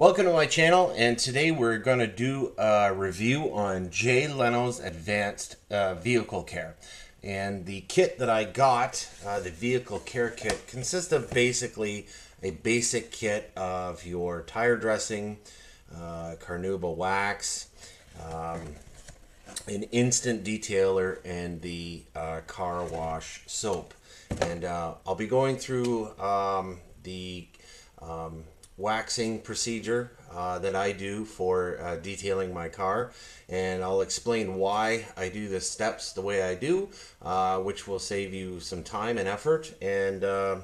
Welcome to my channel, and today we're going to do a review on Jay Leno's Advanced uh, Vehicle Care. And the kit that I got, uh, the Vehicle Care Kit, consists of basically a basic kit of your tire dressing, uh, Carnauba wax, um, an instant detailer, and the uh, car wash soap. And uh, I'll be going through um, the um, waxing procedure uh, that I do for uh, detailing my car. And I'll explain why I do the steps the way I do uh, which will save you some time and effort. And uh,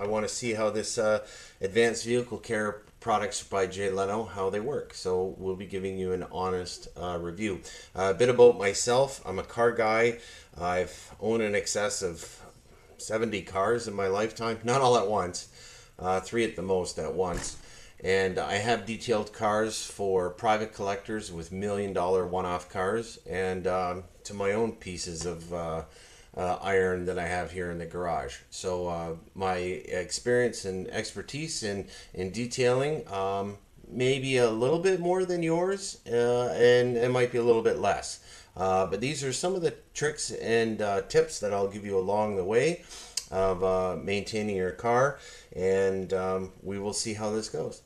I want to see how this uh, advanced vehicle care products by Jay Leno how they work. So we'll be giving you an honest uh, review. A bit about myself. I'm a car guy. I've owned in excess of 70 cars in my lifetime. Not all at once uh, three at the most at once. And I have detailed cars for private collectors with million dollar one off cars and um, to my own pieces of uh, uh, iron that I have here in the garage. So uh, my experience and expertise in, in detailing um, maybe a little bit more than yours uh, and it might be a little bit less. Uh, but these are some of the tricks and uh, tips that I'll give you along the way of uh, maintaining your car and um, we will see how this goes.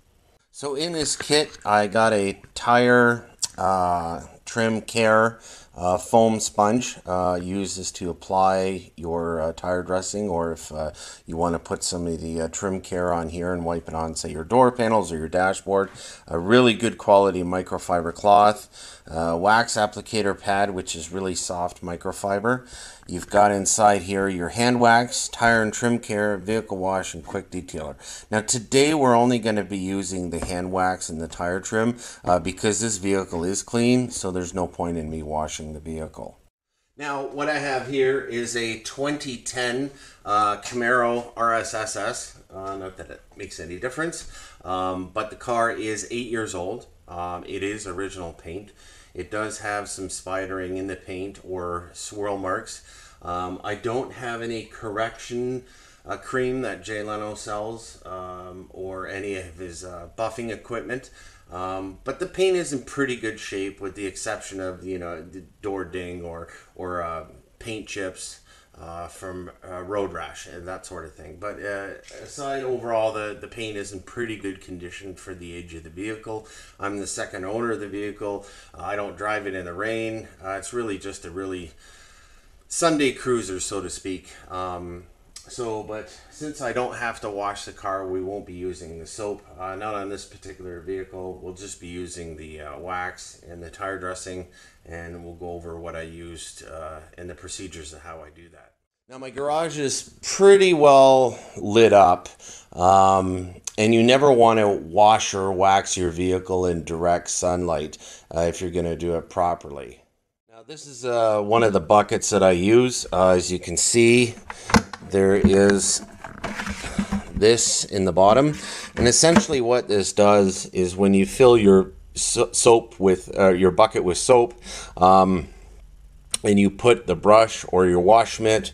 So in this kit I got a tire uh, trim care uh, foam sponge. Uh, use this to apply your uh, tire dressing or if uh, you want to put some of the uh, trim care on here and wipe it on say your door panels or your dashboard. A really good quality microfiber cloth. Uh, wax applicator pad which is really soft microfiber. You've got inside here your hand wax, tire and trim care, vehicle wash, and quick detailer. Now today we're only going to be using the hand wax and the tire trim because this vehicle is clean so there's no point in me washing the vehicle. Now, what I have here is a 2010 uh, Camaro RSSS. Uh, not that it makes any difference, um, but the car is eight years old. Um, it is original paint. It does have some spidering in the paint or swirl marks. Um, I don't have any correction uh, cream that Jay Leno sells um, or any of his uh, buffing equipment. Um, but the paint is in pretty good shape, with the exception of you know the door ding or or uh, paint chips uh, from uh, road rash and that sort of thing. But uh, aside overall, the the paint is in pretty good condition for the age of the vehicle. I'm the second owner of the vehicle. I don't drive it in the rain. Uh, it's really just a really Sunday cruiser, so to speak. Um, so, but since I don't have to wash the car, we won't be using the soap. Uh, not on this particular vehicle. We'll just be using the uh, wax and the tire dressing, and we'll go over what I used uh, and the procedures of how I do that. Now, my garage is pretty well lit up, um, and you never want to wash or wax your vehicle in direct sunlight uh, if you're going to do it properly. Now, this is uh, one of the buckets that I use. Uh, as you can see, there is this in the bottom. And essentially what this does is when you fill your so soap with, uh, your bucket with soap, um, and you put the brush or your wash mitt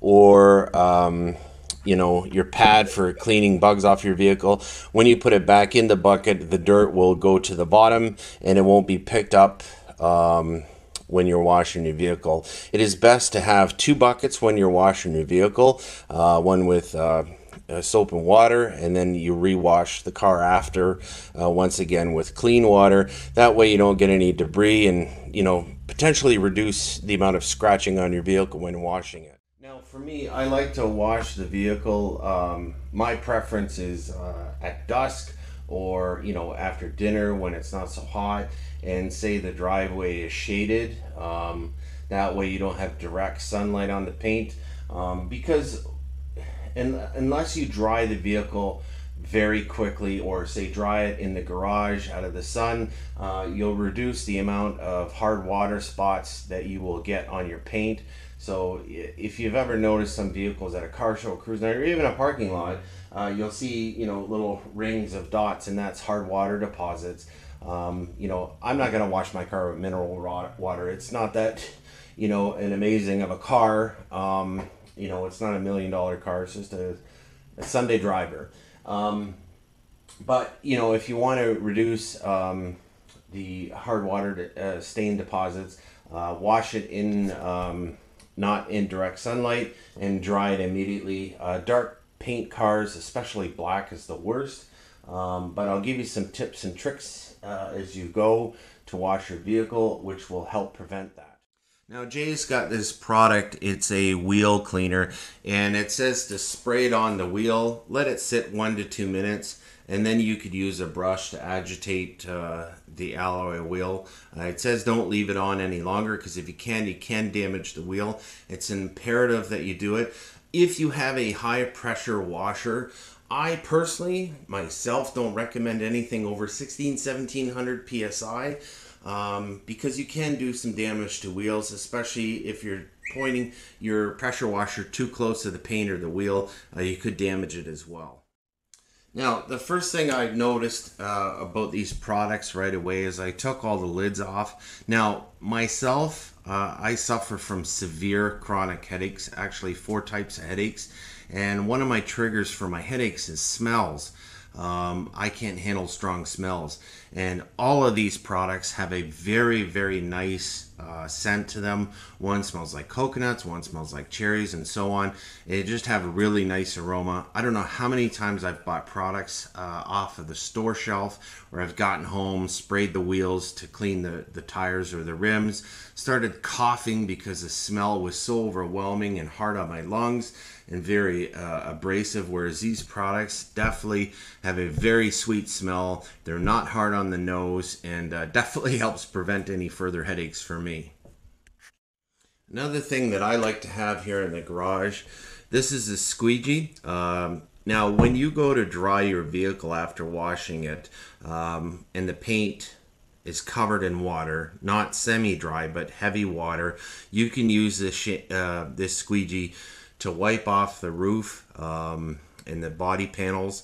or um, you know your pad for cleaning bugs off your vehicle when you put it back in the bucket the dirt will go to the bottom and it won't be picked up um, when you're washing your vehicle. It is best to have two buckets when you're washing your vehicle, uh, one with uh, uh, soap and water, and then you rewash the car after, uh, once again with clean water. That way you don't get any debris and, you know, potentially reduce the amount of scratching on your vehicle when washing it. Now, for me, I like to wash the vehicle. Um, my preference is uh, at dusk or you know after dinner when it's not so hot and say the driveway is shaded um, that way you don't have direct sunlight on the paint um, because and unless you dry the vehicle very quickly or say dry it in the garage out of the sun uh, you'll reduce the amount of hard water spots that you will get on your paint. So if you've ever noticed some vehicles at a car show cruise night or even a parking lot uh, you'll see you know little rings of dots and that's hard water deposits um, you know i'm not going to wash my car with mineral water it's not that you know an amazing of a car um, you know it's not a million dollar car it's just a, a sunday driver um, but you know, if you want to reduce um, the hard water uh, stain deposits, uh, wash it in um, not in direct sunlight and dry it immediately. Uh, dark paint cars, especially black, is the worst. Um, but I'll give you some tips and tricks uh, as you go to wash your vehicle, which will help prevent that. Now Jay's got this product. It's a wheel cleaner, and it says to spray it on the wheel, let it sit one to two minutes, and then you could use a brush to agitate uh, the alloy wheel. Uh, it says don't leave it on any longer because if you can, you can damage the wheel. It's imperative that you do it. If you have a high pressure washer, I personally, myself, don't recommend anything over 16, 1700 psi um, because you can do some damage to wheels, especially if you're pointing your pressure washer too close to the paint or the wheel. Uh, you could damage it as well. Now, the first thing I noticed uh, about these products right away is I took all the lids off. Now, myself, uh, I suffer from severe chronic headaches, actually, four types of headaches. And one of my triggers for my headaches is smells. Um, I can't handle strong smells. And all of these products have a very, very nice uh, scent to them. One smells like coconuts, one smells like cherries, and so on. They just have a really nice aroma. I don't know how many times I've bought products uh, off of the store shelf where I've gotten home, sprayed the wheels to clean the, the tires or the rims, started coughing because the smell was so overwhelming and hard on my lungs and very uh, abrasive. Whereas these products definitely have a very sweet smell. They're not hard on the nose and uh, definitely helps prevent any further headaches for me. Another thing that I like to have here in the garage, this is a squeegee. Um, now, when you go to dry your vehicle after washing it, um, and the paint is covered in water, not semi-dry but heavy water, you can use this uh, this squeegee to wipe off the roof um, and the body panels.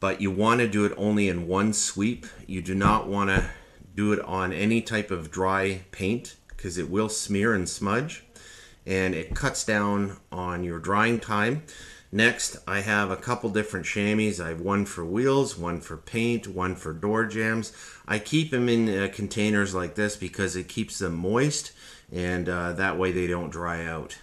But you want to do it only in one sweep. You do not want to do it on any type of dry paint because it will smear and smudge and it cuts down on your drying time. Next, I have a couple different chamois. I have one for wheels, one for paint, one for door jambs. I keep them in uh, containers like this because it keeps them moist and uh, that way they don't dry out.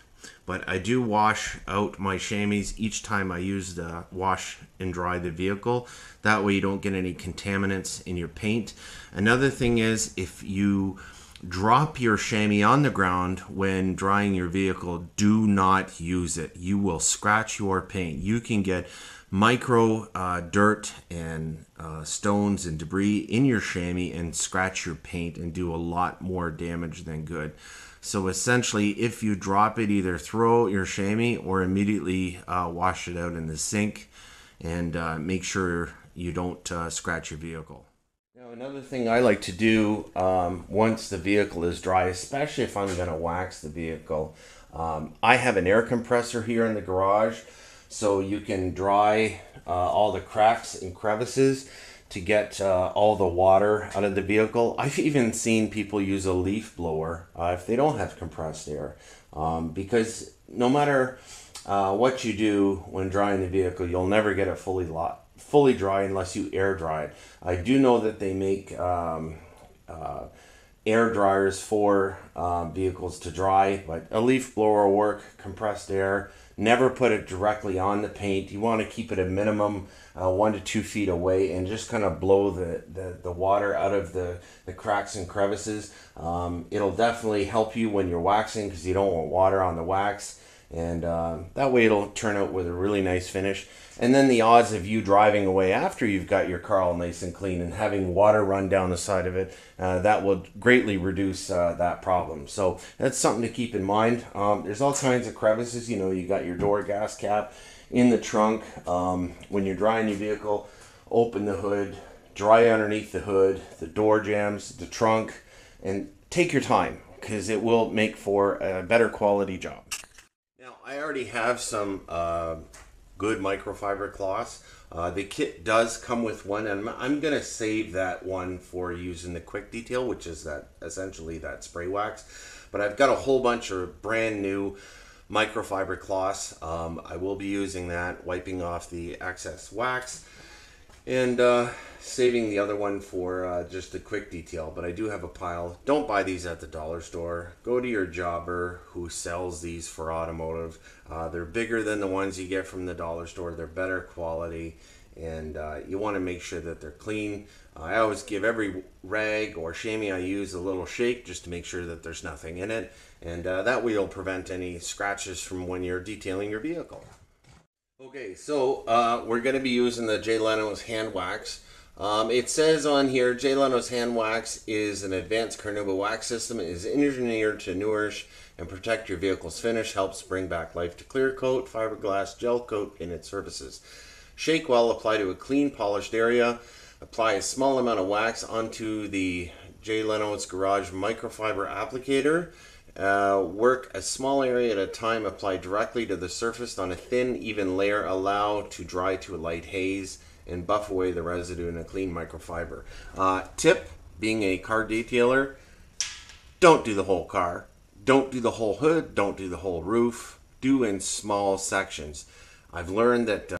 But I do wash out my chamois each time I use the wash and dry the vehicle. That way you don't get any contaminants in your paint. Another thing is if you drop your chamois on the ground when drying your vehicle, do not use it. You will scratch your paint. You can get micro uh, dirt and uh, stones and debris in your chamois and scratch your paint and do a lot more damage than good. So essentially, if you drop it, either throw your chamois or immediately uh, wash it out in the sink and uh, make sure you don't uh, scratch your vehicle. Now, another thing I like to do um, once the vehicle is dry, especially if I'm going to wax the vehicle, um, I have an air compressor here in the garage so you can dry uh, all the cracks and crevices to get uh, all the water out of the vehicle. I've even seen people use a leaf blower uh, if they don't have compressed air um, because no matter uh, what you do when drying the vehicle, you'll never get it fully lot, fully dry unless you air dry it. I do know that they make um, uh, air dryers for um, vehicles to dry, but a leaf blower will work, compressed air. Never put it directly on the paint. You want to keep it a minimum uh, one to two feet away and just kind of blow the, the, the water out of the, the cracks and crevices. Um, it'll definitely help you when you're waxing because you don't want water on the wax and uh, that way it'll turn out with a really nice finish. And then the odds of you driving away after you've got your car all nice and clean and having water run down the side of it, uh, that will greatly reduce uh, that problem. So that's something to keep in mind. Um, there's all kinds of crevices. You know, you got your door gas cap in the trunk. Um, when you're drying your vehicle, open the hood, dry underneath the hood, the door jambs, the trunk, and take your time because it will make for a better quality job. I already have some uh, good microfiber cloths. Uh, the kit does come with one, and I'm going to save that one for using the quick detail, which is that essentially that spray wax. But I've got a whole bunch of brand new microfiber cloths. Um, I will be using that, wiping off the excess wax. And uh, saving the other one for uh, just a quick detail, but I do have a pile. Don't buy these at the dollar store. Go to your jobber who sells these for automotive. Uh, they're bigger than the ones you get from the dollar store. They're better quality, and uh, you want to make sure that they're clean. I always give every rag or chamois I use a little shake just to make sure that there's nothing in it, and uh, that will prevent any scratches from when you're detailing your vehicle. Okay, so uh, we're going to be using the Jay Leno's hand wax. Um, it says on here, Jay Leno's hand wax is an advanced carnauba wax system. It is engineered to nourish and protect your vehicle's finish, helps bring back life to clear coat, fiberglass, gel coat in its surfaces. Shake well, apply to a clean, polished area. Apply a small amount of wax onto the Jay Leno's Garage microfiber applicator. Uh, work a small area at a time. Apply directly to the surface on a thin, even layer. Allow to dry to a light haze and buff away the residue in a clean microfiber. Uh, tip, being a car detailer, don't do the whole car. Don't do the whole hood. Don't do the whole roof. Do in small sections. I've learned that uh,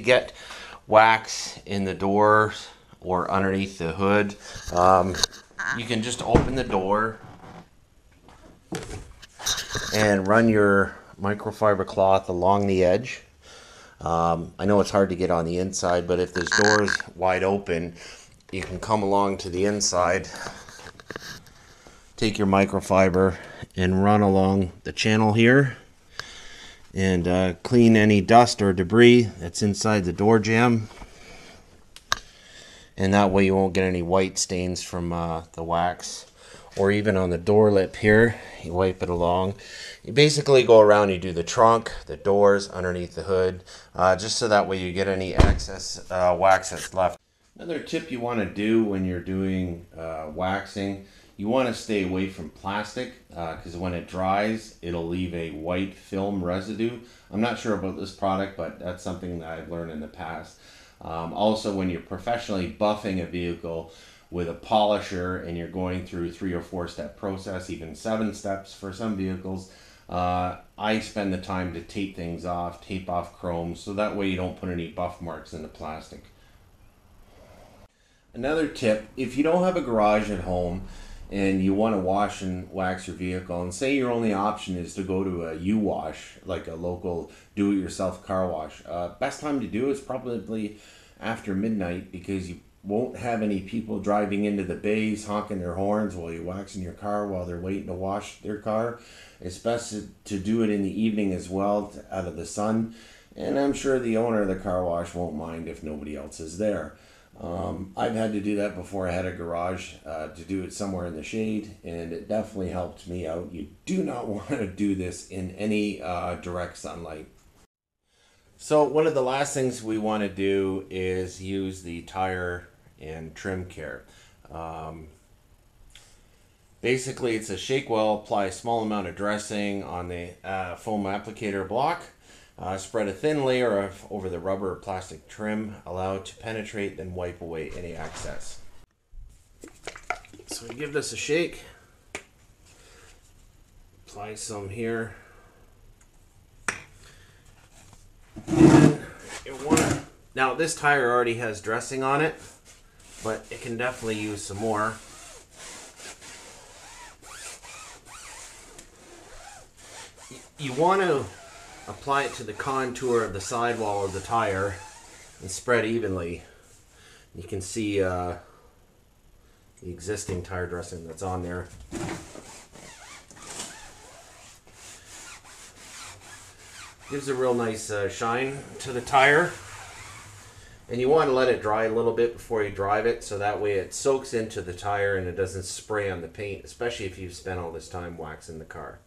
get wax in the doors or underneath the hood, um, you can just open the door and run your microfiber cloth along the edge. Um, I know it's hard to get on the inside, but if this door is wide open, you can come along to the inside, take your microfiber and run along the channel here and uh, clean any dust or debris that's inside the door jamb. And that way you won't get any white stains from uh, the wax or even on the door lip here. You wipe it along. You basically go around you do the trunk the doors underneath the hood uh, just so that way you get any excess uh, wax that's left. Another tip you want to do when you're doing uh, waxing you want to stay away from plastic because uh, when it dries, it'll leave a white film residue. I'm not sure about this product, but that's something that I've learned in the past. Um, also, when you're professionally buffing a vehicle, with a polisher and you're going through three or four step process, even seven steps for some vehicles, uh, I spend the time to tape things off, tape off chrome, so that way you don't put any buff marks in the plastic. Another tip, if you don't have a garage at home and you want to wash and wax your vehicle, and say your only option is to go to a U-Wash, like a local do-it-yourself car wash, uh, best time to do is probably after midnight because you won't have any people driving into the bays honking their horns while you're waxing your car while they're waiting to wash their car. It's best to, do it in the evening as well, out of the sun. And I'm sure the owner of the car wash won't mind if nobody else is there. Um, I've had to do that before I had a garage uh, to do it somewhere in the shade, and it definitely helped me out. You do not want to do this in any uh, direct sunlight. So one of the last things we want to do is use the tire and trim care. Um, basically, it's a shake well, apply a small amount of dressing on the uh, foam applicator block, uh, spread a thin layer of over the rubber or plastic trim, allow it to penetrate, then wipe away any excess. So we give this a shake. Apply some here. And now this tire already has dressing on it, but it can definitely use some more. You want to apply it to the contour of the sidewall of the tire and spread evenly. You can see uh, the existing tire dressing that's on there. Gives a real nice uh, shine to the tire. And you want to let it dry a little bit before you drive it so that way it soaks into the tire and it doesn't spray on the paint, especially if you've spent all this time waxing the car.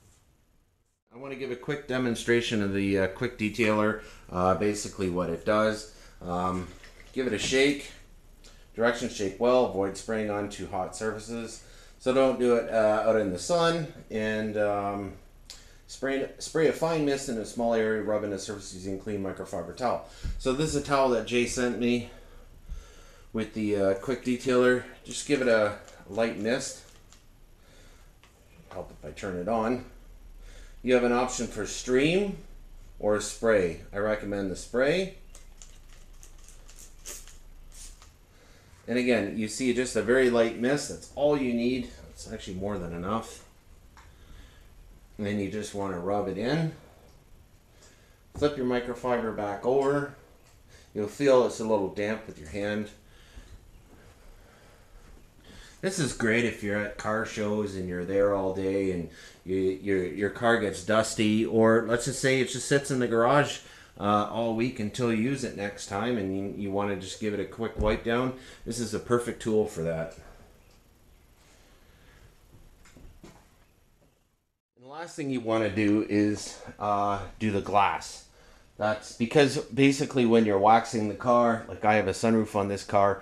I want to give a quick demonstration of the uh, quick detailer, uh, basically what it does. Um, give it a shake, direction shake well, avoid spraying onto hot surfaces. So don't do it uh, out in the sun and um, spray, spray a fine mist in a small area, rub in the surface using clean microfiber towel. So this is a towel that Jay sent me with the uh, quick detailer. Just give it a light mist. Help if I turn it on. You have an option for stream or a spray. I recommend the spray. And again, you see just a very light mist. That's all you need. It's actually more than enough. And then you just want to rub it in. Flip your microfiber back over. You'll feel it's a little damp with your hand. This is great if you're at car shows and you're there all day and you, your your car gets dusty, or let's just say it just sits in the garage uh, all week until you use it next time, and you, you want to just give it a quick wipe down. This is a perfect tool for that. And the last thing you want to do is uh, do the glass. That's because basically when you're waxing the car, like I have a sunroof on this car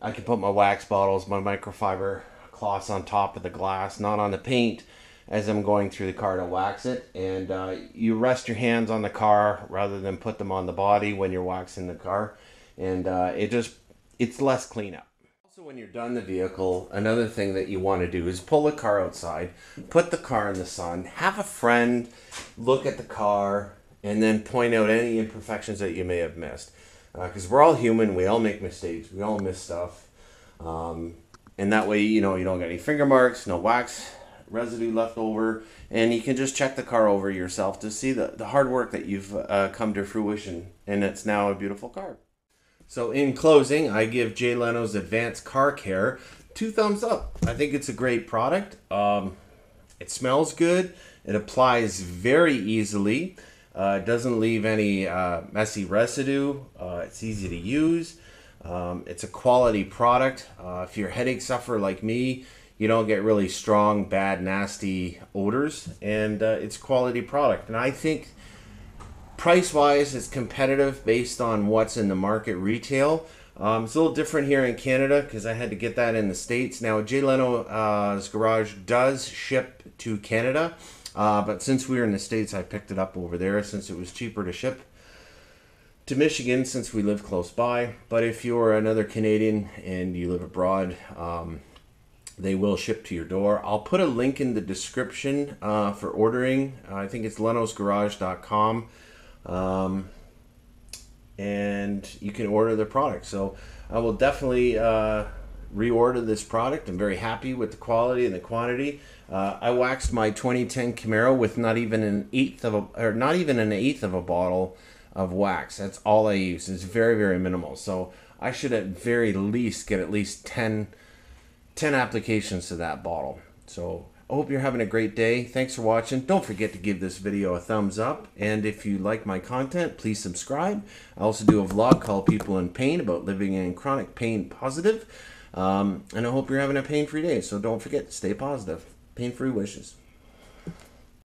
I can put my wax bottles, my microfiber cloths on top of the glass, not on the paint, as I'm going through the car to wax it. And uh, you rest your hands on the car rather than put them on the body when you're waxing the car, and uh, it just it's less cleanup. Also, when you're done the vehicle, another thing that you want to do is pull the car outside, put the car in the sun, have a friend look at the car, and then point out any imperfections that you may have missed because uh, we're all human. We all make mistakes. We all miss stuff. Um, and that way, you know, you don't get any finger marks, no wax residue left over, and you can just check the car over yourself to see the, the hard work that you've uh, come to fruition, and it's now a beautiful car. So, in closing, I give Jay Leno's Advanced Car Care two thumbs up. I think it's a great product. Um, it smells good. It applies very easily. Uh, it doesn't leave any uh, messy residue. Uh, it's easy to use. Um, it's a quality product. Uh, if you're a headache sufferer like me, you don't get really strong, bad, nasty odors, and uh, it's quality product. And I think price-wise, it's competitive based on what's in the market retail. Um, it's a little different here in Canada because I had to get that in the States. Now, Jay Leno's Garage does ship to Canada. Uh, but since we were in the States, I picked it up over there since it was cheaper to ship to Michigan since we live close by. But if you're another Canadian and you live abroad, um, they will ship to your door. I'll put a link in the description uh, for ordering. Uh, I think it's lenosgarage.com. Um, and you can order the product. So I will definitely uh, reorder this product. I'm very happy with the quality and the quantity. Uh, I waxed my 2010 Camaro with not even an eighth of a, or not even an eighth of a bottle of wax. That's all I use. It's very very minimal. So I should at very least get at least 10, 10 applications to that bottle. So I hope you're having a great day. Thanks for watching. Don't forget to give this video a thumbs up. And if you like my content, please subscribe. I also do a vlog called People in Pain about living in chronic pain positive. Um, and I hope you're having a pain-free day. So don't forget, stay positive. Pain-free wishes.